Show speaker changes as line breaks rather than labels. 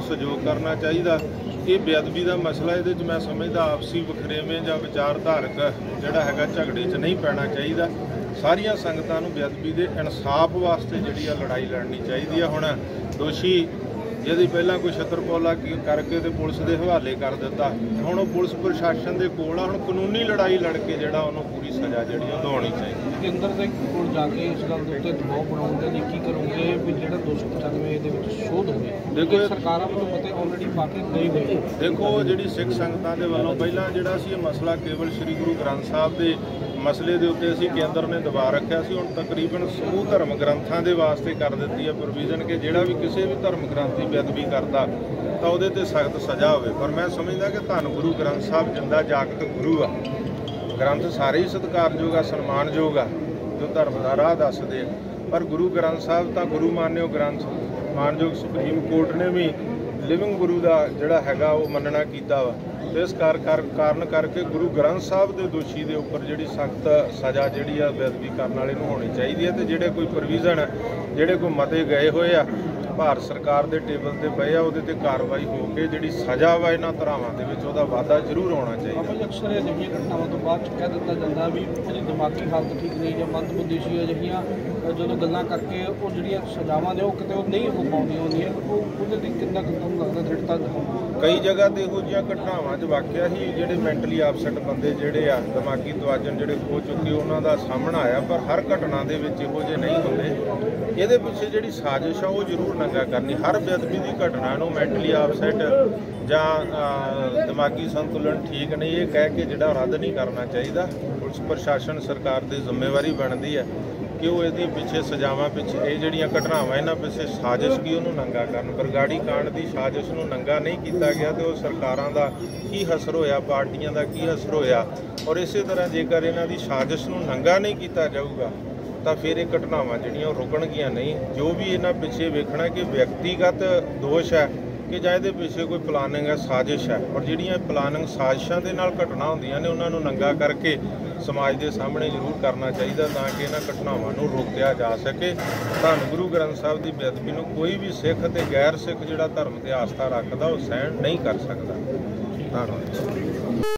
ਸਹਿਯੋਗ ਕਰਨਾ ਚਾਹੀਦਾ। ਇਹ ਬੇਅਦਬੀ ਦਾ ਮਸਲਾ ਇਹਦੇ 'ਚ ਮੈਂ ਸਮਝਦਾ ਆਪਸੀ ਵਖਰੇਵੇਂ ਜਾਂ ਵਿਚਾਰਧਾਰਕ ਜਿਹੜਾ ਹੈਗਾ ਝਗੜੇ 'ਚ ਨਹੀਂ ਪੈਣਾ ਚਾਹੀਦਾ। ਸਾਰੀਆਂ ਸੰਗਤਾਂ ਨੂੰ ਬੇਅਦਬੀ ਦੇ ਇਨਸਾਫ ਵਾਸਤੇ ਜਿਹੜੀ ਆ ਲੜਾਈ ਲੜਨੀ ਚਾਹੀਦੀ ਆ। ਹੁਣ ਦੋਸ਼ੀ ਜਿਹਦੀ ਪਹਿਲਾਂ ਕੋਈ ਛਤਰਪੋਲਾ ਕੀ- ਕਰਕੇ ਤੇ ਪੁਲਿਸ ਦੇ ਹਵਾਲੇ ਕਰ ਦਿੱਤਾ, ਹੁਣ ਉਹ ਪੁਲਿਸ ਪ੍ਰਸ਼ਾਸਨ ਦੇ ਕੋਲ ਆ, ਹੁਣ ਕਾਨੂੰਨੀ ਲੜਾਈ ਲੜ ਕੇ ਜਿਹੜਾ ਉਹਨੂੰ ਪੂਰੀ ਸਜ਼ਾ ਜਿਹੜੀ ਉਹ ਦਵਾਉਣੀ ਚਾਹੀਦੀ।
ਕੇਂਦਰ ਦੇ ਕੋਲ ਜਾ ਕੇ ਇਸ ਗੱਲ ਦੇ ਉੱਤੇ ਦਬਾਅ ਬਣਾਉਣ ਦੇ ਲਈ ਕੀ ਕਰੋਗੇ ਵੀ ਜਿਹੜਾ 295 ਦੇ ਵਿੱਚ ਸ਼ੋਧ
ਦੇਖੋ
ਸਰਕਾਰਾਂ ਵੱਲੋਂ ਮਤੇ ਆਲਰੇਡੀ ਪਾ ਕੇ ਗਏ ਹੋਏ
ਦੇਖੋ ਜਿਹੜੀ ਸਿੱਖ ਸੰਗਤਾਂ ਦੇ ਵੱਲੋਂ ਪਹਿਲਾਂ ਜਿਹੜਾ ਸੀ ਇਹ ਮਸਲਾ ਕੇਵਲ ਸ੍ਰੀ ਗੁਰੂ ਗ੍ਰੰਥ ਸਾਹਿਬ ਦੇ ਮਸਲੇ ਦੇ ਉੱਤੇ ਅਸੀਂ ਕੇਂਦਰ ਨੇ ਦਬਾ ਰੱਖਿਆ ਸੀ ਹੁਣ ਤਕਰੀਬਨ ਸਮੂਹ ਧਰਮ ਗ੍ਰੰਥਾਂ ਦੇ ਵਾਸਤੇ ਕਰ ਦਿੱਤੀ ਹੈ ਪ੍ਰੋਵੀਜ਼ਨ ਕਿ ਜਿਹੜਾ ਵੀ ਕਿਸੇ ਵੀ ਧਰਮ ਗ੍ਰੰਥ ਦੀ ਬੇਅਦਬੀ ਕਰਦਾ ਤਾਂ ਉਹਦੇ ਤੇ ਸਖਤ ਸਜ਼ਾ ਹੋਵੇ। ਪਰ ਮੈਂ ਸਮਝਦਾ ਕਿ ਧੰਨ ਗੁਰੂ ਗ੍ਰੰਥ ਸਾਹਿਬ ਜਿੰਦਾ ਜਾਗਤ ਗੁਰੂ ਆ। ਗ੍ਰੰਥ ਸਾਰੇ ਹੀ ਸਤਿਕਾਰਯੋਗ ਆ ਸਨਮਾਨਯੋਗ ਆ। ਜੋ ਧਰਮ ਦਾ ਰਾਹ ਦੱਸਦੇ ਆ। ਪਰ ਗੁਰੂ ਗ੍ਰੰਥ ਸਾਹਿਬ ਤਾਂ ਗੁਰੂ ਮਾਨਿਓ ਗ੍ਰੰਥ, ਮਾਨਯੋਗ ਸੁਪਰੀਮ ਕੋਰਟ ਨੇ ਵੀ ਲਿਵਿੰਗ ਗੁਰੂ ਦਾ ਜਿਹੜਾ ਹੈਗਾ ਉਹ ਮੰਨਣਾ ਕੀਤਾ ਵਾ। ਇਸ ਕਾਰ ਕਾਰਨ ਕਰਕੇ ਗੁਰੂ ਗ੍ਰੰਥ ਸਾਹਿਬ ਦੇ ਦੋਸ਼ੀ ਦੇ ਉੱਪਰ ਜਿਹੜੀ ਸਖਤ ਸਜ਼ਾ ਜਿਹੜੀ ਆ ਬੇਅਦਬੀ ਕਰਨ ਵਾਲੇ ਨੂੰ ਹੋਣੀ ਚਾਹੀਦੀ ਹੈ ਤੇ ਜਿਹੜੇ ਕੋਈ ਪ੍ਰੋਵੀਜ਼ਨ ਜਿਹੜੇ ਕੋਈ ਮਤੇ ਗਏ ਹੋਏ ਆ ਭਾਰਤ ਸਰਕਾਰ ਦੇ ਟੇਬਲ ਤੇ ਪਏ ਆ ਉਹਦੇ ਤੇ ਕਾਰਵਾਈ ਹੋ ਕੇ ਜਿਹੜੀ ਸਜ਼ਾ ਵਾ ਇਹਨਾਂ ਧਰਾਵਾਂ ਦੇ ਵਿੱਚ ਉਹਦਾ ਵਾਧਾ ਜ਼ਰੂਰ ਹੋਣਾ ਚਾਹੀਦਾ।
ਆਪਾਂ ਅਕਸਰ ਅਜਿਹੀਆਂ ਘਟਨਾਵਾਂ ਤੋਂ ਬਾਅਦ ਕਹਿ ਦਿੱਤਾ ਜਾਂਦਾ ਵੀ ਉਹਦੀ ਦਿਮਾਗੀ ਹਾਲਤ ਠੀਕ ਨਹੀਂ ਜਾਂ ਮੰਦਬੁੱਧੀ ਅਜਿਹੀਆਂ ਅ, ਜਦੋਂ ਗੱਲਾਂ ਕਰਕੇ ਉਹ ਜਿਹੜੀਆਂ ਸਜ਼ਾਵਾਂ ਨੇ ਉਹ ਕਿਤੇ ਉਹ ਨਹੀਂ ਹੋ ਪਾਉਂਦੀਆਂ ਹੁੰਦੀਆਂ ਉਹ ਉਹਦੇ ਤੇ ਕਿੰਨਾ ਕੁ ਤੁਹਾਨੂੰ ਲੱਗਦਾ ਦ੍ਰਿੜਤਾ
ਕਈ ਜਗ੍ਹਾ ਤੇ ਇਹੋ ਜਿਹੀਆਂ ਘਟਨਾਵਾਂ 'ਚ ਵਾਕਿਆ ਹੀ ਜਿਹੜੇ ਮੈਂਟਲੀ ਅਪਸੈਟ ਬੰਦੇ ਜਿਹੜੇ ਆ ਦਿਮਾਗੀ ਤਵਾਜਨ ਜਿਹੜੇ ਖੋ ਚੁੱਕੇ ਉਹਨਾਂ ਦਾ ਸਾਹਮਣਾ ਆਇਆ ਪਰ ਹਰ ਘਟਨਾ ਦੇ ਵਿੱਚ ਇਹੋ ਜਿਹੇ ਨਹੀਂ ਹੁੰਦੇ। ਇਹਦੇ ਪਿੱਛੇ ਜਿਹੜੀ ਸਾਜ਼ਿਸ਼ ਆ ਉਹ ਜ਼ਰੂਰ ਨੰਗਾ ਕਰਨੀ, ਹਰ ਬੇਅਦਬੀ ਦੀ ਘਟਨਾ ਨੂੰ ਮੈਂਟਲੀ ਆਪਸੈਟ ਜਾਂ ਦਿਮਾਗੀ ਸੰਤੁਲਨ ਠੀਕ ਨਹੀਂ, ਇਹ ਕਹਿ ਕੇ ਜਿਹੜਾ ਰੱਦ ਨਹੀਂ ਕਰਨਾ ਚਾਹੀਦਾ, ਪੁਲਿਸ ਪ੍ਰਸ਼ਾਸਨ ਸਰਕਾਰ ਦੀ ਜ਼ਿੰਮੇਵਾਰੀ ਬਣਦੀ ਹੈ ਕਿ ਉਹ ਇਹਦੀ ਪਿੱਛੇ ਸਜ਼ਾਵਾਂ ਪਿੱਛੇ, ਇਹ ਜਿਹੜੀਆਂ ਘਟਨਾਵਾਂ ਇਹਨਾਂ ਪਿੱਛੇ ਸਾਜ਼ਿਸ਼ ਕੀ ਉਹਨੂੰ ਨੰਗਾ ਕਰਨ? ਬਰਗਾੜੀ ਕਾਂਡ ਦੀ ਸਾਜ਼ਿਸ਼ ਨੂੰ ਨੰਗਾ ਨਹੀਂ ਕੀਤਾ ਗਿਆ ਤੇ ਉਹ ਸਰਕਾਰਾਂ ਦਾ ਕੀ ਅਸਰ ਹੋਇਆ, ਪਾਰਟੀਆਂ ਦਾ ਕੀ ਅਸਰ ਹੋਇਆ? ਔਰ ਇਸੇ ਤਰ੍ਹਾਂ ਜੇਕਰ ਇਹਨਾਂ ਦੀ ਸਾਜ਼ਿਸ਼ ਨੂੰ ਨੰਗਾ ਨਹੀਂ ਕੀਤਾ ਜਾਊਗਾ ਤਾਂ ਫਿਰ ਇਹ ਘਟਨਾਵਾਂ ਜਿਹੜੀਆਂ ਉਹ ਰੁਕਣਗੀਆਂ ਨਹੀਂ। ਜੋ ਵੀ ਇਹਨਾਂ ਪਿੱਛੇ ਵੇਖਣਾ ਕਿ ਵਿਅਕਤੀਗਤ ਦੋਸ਼ ਹੈ ਕਿ ਜਾਂ ਇਹਦੇ ਪਿੱਛੇ ਕੋਈ ਪਲਾਨਿੰਗ ਹੈ, ਸਾਜ਼ਿਸ਼ ਹੈ। ਔਰ ਜਿਹੜੀਆਂ ਪਲਾਨਿੰਗ ਸਾਜ਼ਿਸ਼ਾਂ ਦੇ ਨਾਲ ਘਟਨਾ ਹੁੰਦੀਆਂ ਨੇ, ਉਹਨਾਂ ਨੂੰ ਨੰਗਾ ਕਰਕੇ ਸਮਾਜ ਦੇ ਸਾਹਮਣੇ ਜ਼ਰੂਰ ਕਰਨਾ ਚਾਹੀਦਾ ਤਾਂ ਕਿ ਇਹਨਾਂ ਘਟਨਾਵਾਂ ਨੂੰ ਰੋਕਿਆ ਜਾ ਸਕੇ। ਧੰਨ ਗੁਰੂ ਗ੍ਰੰਥ ਸਾਹਿਬ ਦੀ ਬੇਅਦਬੀ ਨੂੰ ਕੋਈ ਵੀ ਸਿੱਖ ਤੇ ਗੈਰ ਸਿੱਖ ਜਿਹੜਾ ਧਰਮ ਤੇ ਆਸਥਾ ਰੱਖਦਾ, ਉਹ ਸਹਿਣ ਨਹੀਂ ਕਰ ਸਕਦਾ। ਧੰਨਵਾਦ।